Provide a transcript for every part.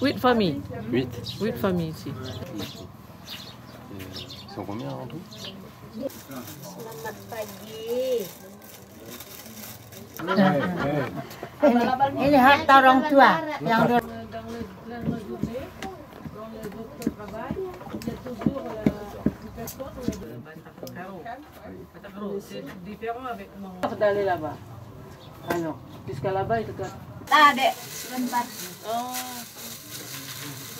Huit familles. 8. Huit familles ici. Ils sont combien en tout Selamat pagi. Ini harta orang tua yang D'aller là-bas. Alors, jusqu'à là-bas, il te doit. Ah, dek,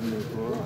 trên của